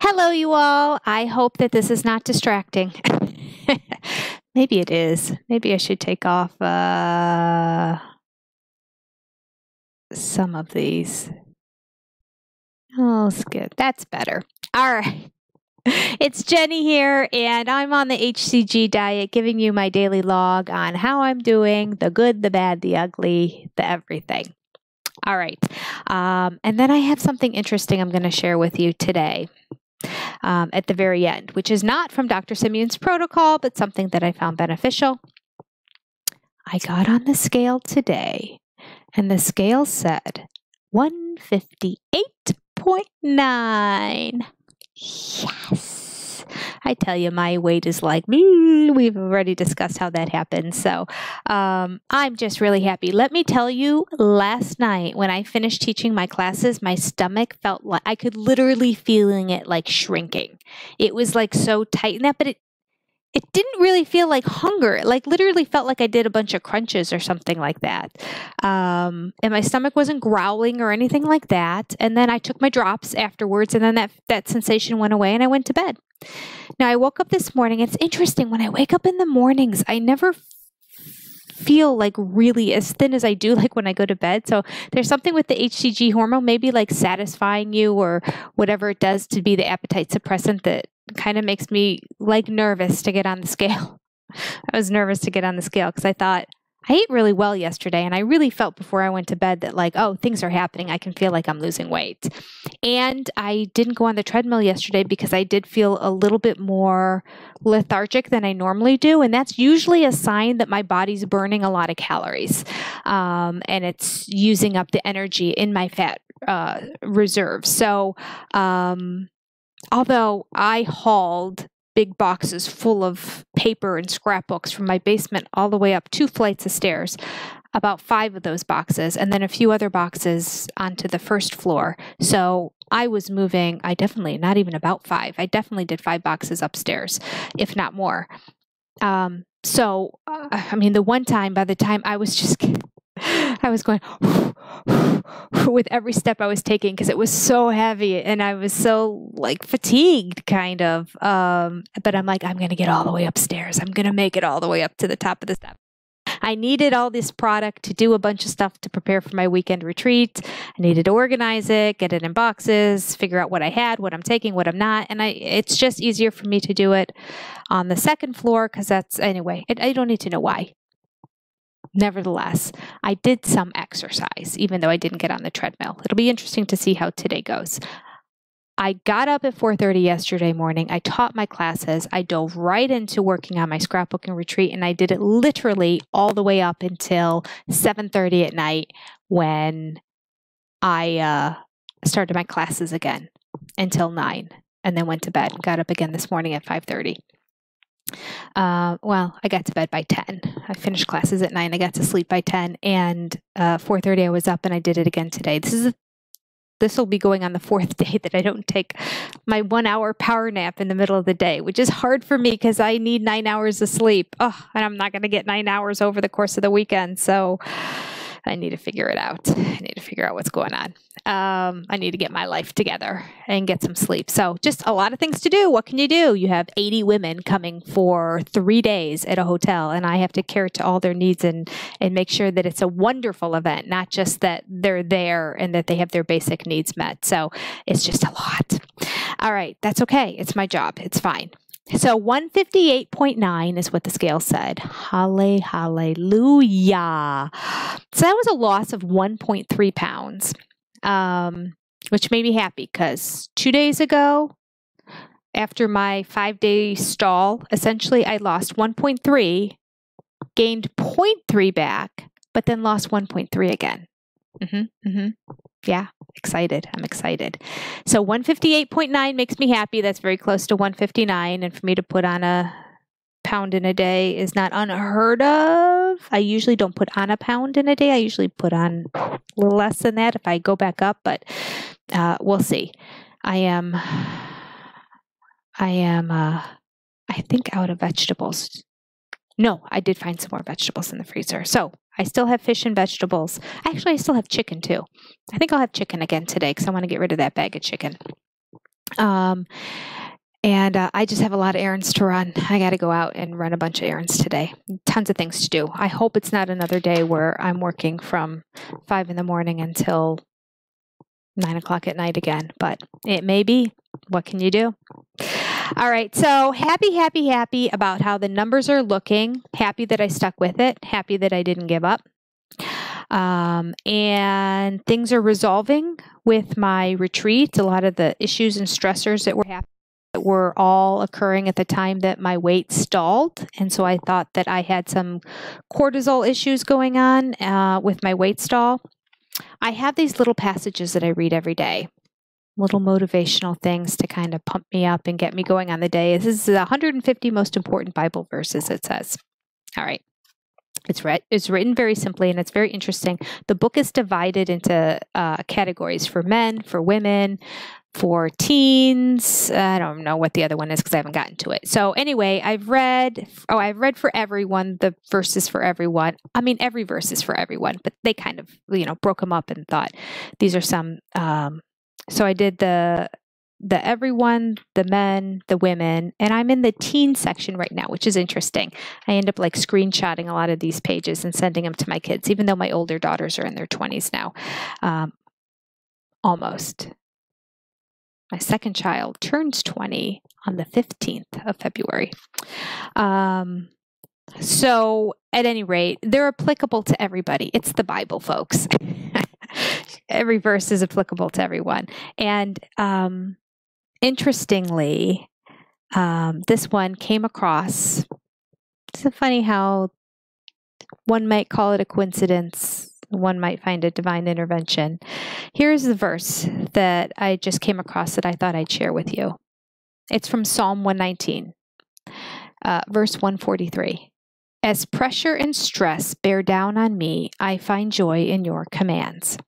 Hello, you all. I hope that this is not distracting. Maybe it is. Maybe I should take off uh, some of these. Oh, skip. That's better. All right. It's Jenny here, and I'm on the HCG diet, giving you my daily log on how I'm doing the good, the bad, the ugly, the everything. All right. Um, and then I have something interesting I'm going to share with you today um, at the very end, which is not from Dr. Simeons' protocol, but something that I found beneficial. I got on the scale today, and the scale said 158.9. Yes. I tell you, my weight is like, we've already discussed how that happened. So um, I'm just really happy. Let me tell you, last night when I finished teaching my classes, my stomach felt like I could literally feeling it like shrinking. It was like so tight in that, but it it didn't really feel like hunger. It like literally felt like I did a bunch of crunches or something like that. Um, and my stomach wasn't growling or anything like that. And then I took my drops afterwards, and then that that sensation went away, and I went to bed. Now I woke up this morning. It's interesting when I wake up in the mornings, I never feel like really as thin as I do like when I go to bed. So there's something with the HCG hormone, maybe like satisfying you or whatever it does to be the appetite suppressant that kind of makes me like nervous to get on the scale. I was nervous to get on the scale because I thought I ate really well yesterday and I really felt before I went to bed that like, oh, things are happening. I can feel like I'm losing weight. And I didn't go on the treadmill yesterday because I did feel a little bit more lethargic than I normally do. And that's usually a sign that my body's burning a lot of calories um, and it's using up the energy in my fat uh, reserve. So, um, although I hauled big boxes full of paper and scrapbooks from my basement all the way up two flights of stairs, about five of those boxes, and then a few other boxes onto the first floor. So I was moving, I definitely, not even about five, I definitely did five boxes upstairs, if not more. Um, so, uh, I mean, the one time, by the time I was just I was going with every step I was taking because it was so heavy and I was so like fatigued kind of. Um, but I'm like, I'm going to get all the way upstairs. I'm going to make it all the way up to the top of the step. I needed all this product to do a bunch of stuff to prepare for my weekend retreat. I needed to organize it, get it in boxes, figure out what I had, what I'm taking, what I'm not, and I it's just easier for me to do it on the second floor because that's anyway. It, I don't need to know why. Nevertheless, I did some exercise, even though I didn't get on the treadmill. It'll be interesting to see how today goes. I got up at 4:30 yesterday morning. I taught my classes. I dove right into working on my scrapbooking retreat and I did it literally all the way up until 7:30 at night when I uh, started my classes again until 9 and then went to bed. Got up again this morning at 5:30. Uh, well, I got to bed by 10. I finished classes at 9. I got to sleep by 10. And uh, 4.30 I was up and I did it again today. This is this will be going on the fourth day that I don't take my one hour power nap in the middle of the day, which is hard for me because I need nine hours of sleep. Oh, and I'm not going to get nine hours over the course of the weekend. So I need to figure it out. I need to figure out what's going on. Um, I need to get my life together and get some sleep. So, just a lot of things to do. What can you do? You have 80 women coming for three days at a hotel, and I have to care to all their needs and, and make sure that it's a wonderful event, not just that they're there and that they have their basic needs met. So, it's just a lot. All right, that's okay. It's my job. It's fine. So 158.9 is what the scale said. Halle, hallelujah. So that was a loss of 1.3 pounds, um, which made me happy because two days ago, after my five day stall, essentially I lost 1.3, gained 0.3 back, but then lost 1.3 again. Mm-hmm, mm-hmm. Yeah, excited. I'm excited. So 158.9 makes me happy. That's very close to 159. And for me to put on a pound in a day is not unheard of. I usually don't put on a pound in a day. I usually put on a little less than that if I go back up, but uh, we'll see. I am, I am, uh, I think out of vegetables. No, I did find some more vegetables in the freezer. So I still have fish and vegetables. Actually, I still have chicken too. I think I'll have chicken again today because I want to get rid of that bag of chicken. Um, and uh, I just have a lot of errands to run. I got to go out and run a bunch of errands today. Tons of things to do. I hope it's not another day where I'm working from five in the morning until nine o'clock at night again, but it may be. What can you do? All right, so happy, happy, happy about how the numbers are looking. Happy that I stuck with it. Happy that I didn't give up. Um, and things are resolving with my retreat. A lot of the issues and stressors that were happening were all occurring at the time that my weight stalled. And so I thought that I had some cortisol issues going on uh, with my weight stall. I have these little passages that I read every day, little motivational things to kind of pump me up and get me going on the day. This is the 150 most important Bible verses, it says. All right. It's, read, it's written very simply and it's very interesting. The book is divided into uh, categories for men, for women, for teens. I don't know what the other one is because I haven't gotten to it. So anyway, I've read. Oh, I've read for everyone the verses for everyone. I mean, every verse is for everyone, but they kind of you know broke them up and thought these are some. Um, so I did the the everyone, the men, the women, and I'm in the teen section right now, which is interesting. I end up like screenshotting a lot of these pages and sending them to my kids, even though my older daughters are in their 20s now. Um, almost. My second child turns 20 on the 15th of February. Um, so, at any rate, they're applicable to everybody. It's the Bible, folks. Every verse is applicable to everyone. And um, interestingly, um, this one came across. It's funny how one might call it a coincidence one might find a divine intervention. Here's the verse that I just came across that I thought I'd share with you. It's from Psalm 119, uh, verse 143. As pressure and stress bear down on me, I find joy in your commands.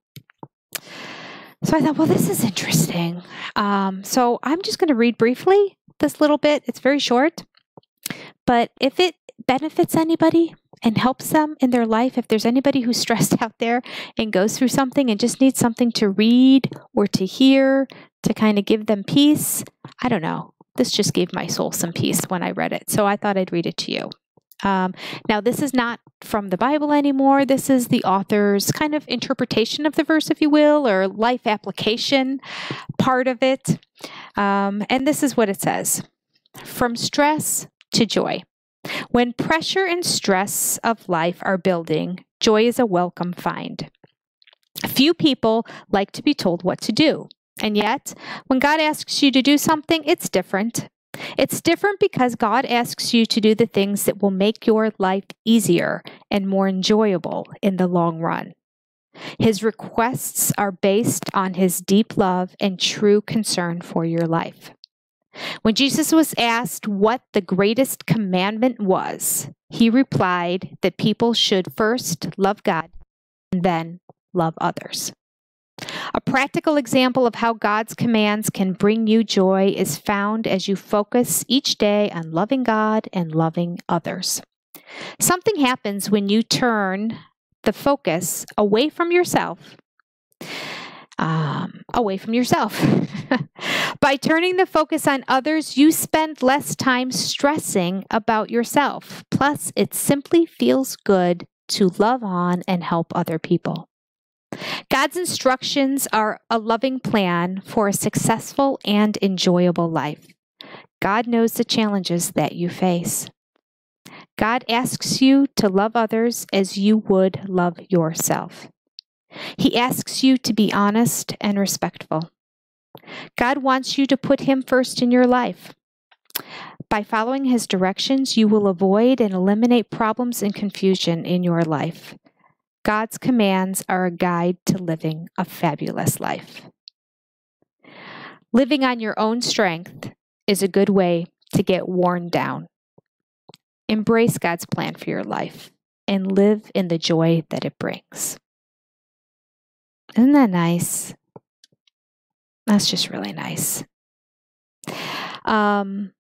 So I thought, well, this is interesting. Um, so I'm just going to read briefly this little bit. It's very short, but if it benefits anybody, and helps them in their life. If there's anybody who's stressed out there and goes through something and just needs something to read or to hear to kind of give them peace, I don't know. This just gave my soul some peace when I read it. So I thought I'd read it to you. Um, now, this is not from the Bible anymore. This is the author's kind of interpretation of the verse, if you will, or life application part of it. Um, and this is what it says From stress to joy. When pressure and stress of life are building, joy is a welcome find. Few people like to be told what to do. And yet, when God asks you to do something, it's different. It's different because God asks you to do the things that will make your life easier and more enjoyable in the long run. His requests are based on his deep love and true concern for your life. When Jesus was asked what the greatest commandment was, he replied that people should first love God and then love others. A practical example of how God's commands can bring you joy is found as you focus each day on loving God and loving others. Something happens when you turn the focus away from yourself um, away from yourself. By turning the focus on others, you spend less time stressing about yourself. Plus, it simply feels good to love on and help other people. God's instructions are a loving plan for a successful and enjoyable life. God knows the challenges that you face. God asks you to love others as you would love yourself. He asks you to be honest and respectful. God wants you to put Him first in your life. By following His directions, you will avoid and eliminate problems and confusion in your life. God's commands are a guide to living a fabulous life. Living on your own strength is a good way to get worn down. Embrace God's plan for your life and live in the joy that it brings. Isn't that nice? That's just really nice. Um,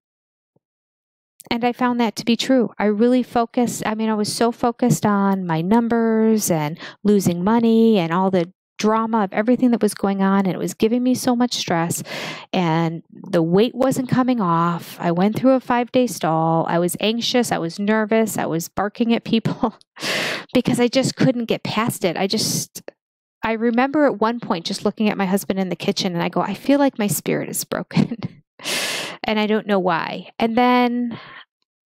and I found that to be true. I really focused, I mean, I was so focused on my numbers and losing money and all the drama of everything that was going on and it was giving me so much stress and the weight wasn't coming off. I went through a 5-day stall. I was anxious, I was nervous, I was barking at people because I just couldn't get past it. I just I remember at one point just looking at my husband in the kitchen and I go, I feel like my spirit is broken. and I don't know why. And then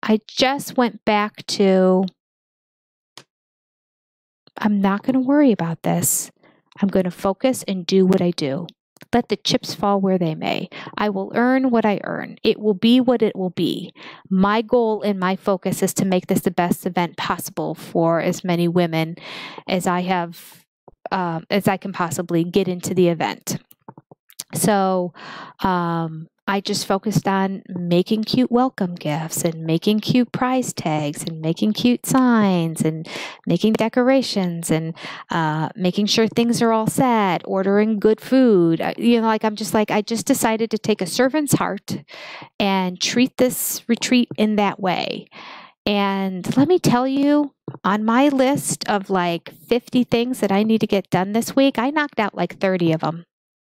I just went back to I'm not going to worry about this. I'm going to focus and do what I do. Let the chips fall where they may. I will earn what I earn. It will be what it will be. My goal and my focus is to make this the best event possible for as many women as I have, um, as I can possibly get into the event. So, um, I just focused on making cute welcome gifts and making cute prize tags and making cute signs and making decorations and uh, making sure things are all set, ordering good food. You know, like I'm just like, I just decided to take a servant's heart and treat this retreat in that way. And let me tell you, on my list of like 50 things that I need to get done this week, I knocked out like 30 of them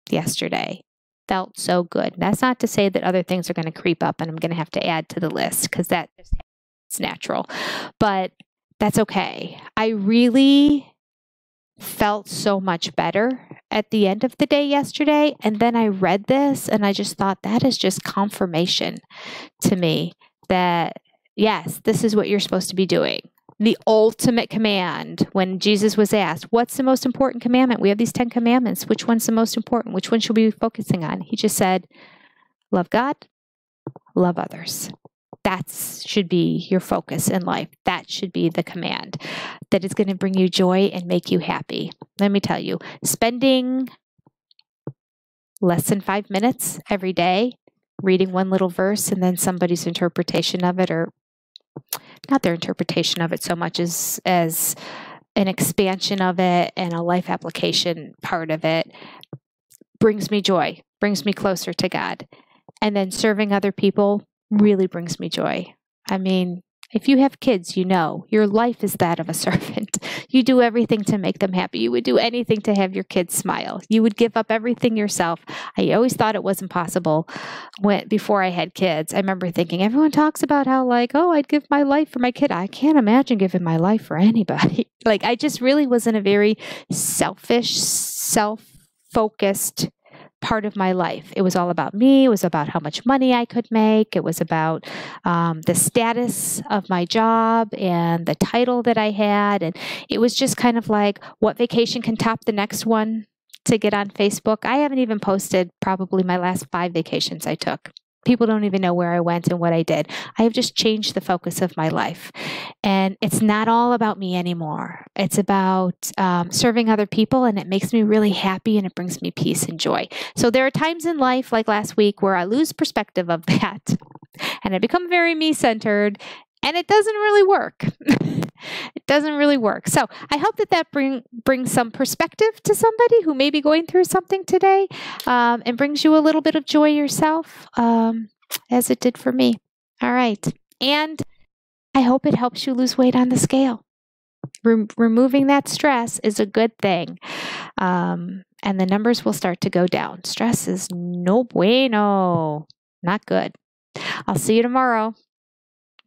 yesterday felt so good. That's not to say that other things are going to creep up and I'm going to have to add to the list because that just it's natural. But that's okay. I really felt so much better at the end of the day yesterday. And then I read this and I just thought that is just confirmation to me that, yes, this is what you're supposed to be doing the ultimate command when Jesus was asked, What's the most important commandment? We have these 10 commandments. Which one's the most important? Which one should we be focusing on? He just said, Love God, love others. That should be your focus in life. That should be the command that is going to bring you joy and make you happy. Let me tell you, spending less than five minutes every day reading one little verse and then somebody's interpretation of it or not their interpretation of it so much as as an expansion of it and a life application part of it brings me joy, brings me closer to God. And then serving other people really brings me joy. I mean, if you have kids, you know your life is that of a servant. You do everything to make them happy. You would do anything to have your kids smile. You would give up everything yourself. I always thought it was impossible when before I had kids. I remember thinking everyone talks about how like, oh, I'd give my life for my kid. I can't imagine giving my life for anybody. like I just really was in a very selfish, self-focused part of my life. It was all about me. It was about how much money I could make. It was about um, the status of my job and the title that I had. And it was just kind of like, what vacation can top the next one to get on Facebook? I haven't even posted probably my last five vacations I took. People don't even know where I went and what I did. I have just changed the focus of my life. And it's not all about me anymore. It's about um, serving other people, and it makes me really happy and it brings me peace and joy. So there are times in life, like last week, where I lose perspective of that and I become very me centered and it doesn't really work. it doesn't really work. So I hope that that bring brings some perspective to somebody who may be going through something today, um, and brings you a little bit of joy yourself, um, as it did for me. All right, and I hope it helps you lose weight on the scale. Re- removing that stress is a good thing. Um, and the numbers will start to go down. Stress is no bueno, not good. I'll see you tomorrow.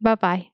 Bye bye.